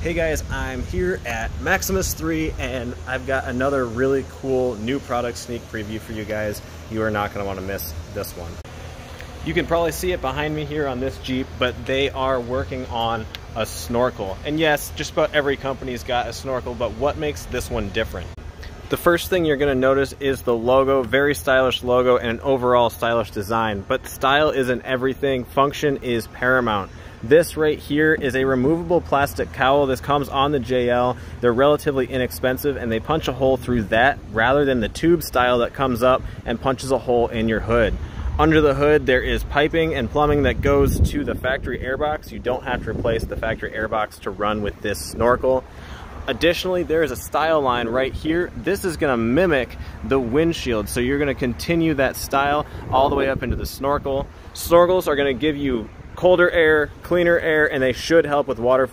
Hey guys, I'm here at Maximus 3 and I've got another really cool new product sneak preview for you guys. You are not going to want to miss this one. You can probably see it behind me here on this Jeep, but they are working on a snorkel. And yes, just about every company's got a snorkel, but what makes this one different? The first thing you're going to notice is the logo, very stylish logo and an overall stylish design. But style isn't everything, function is paramount. This right here is a removable plastic cowl. This comes on the JL. They're relatively inexpensive and they punch a hole through that rather than the tube style that comes up and punches a hole in your hood. Under the hood, there is piping and plumbing that goes to the factory airbox. You don't have to replace the factory airbox to run with this snorkel. Additionally, there is a style line right here. This is gonna mimic the windshield. So you're gonna continue that style all the way up into the snorkel. Snorkels are gonna give you colder air, cleaner air, and they should help with water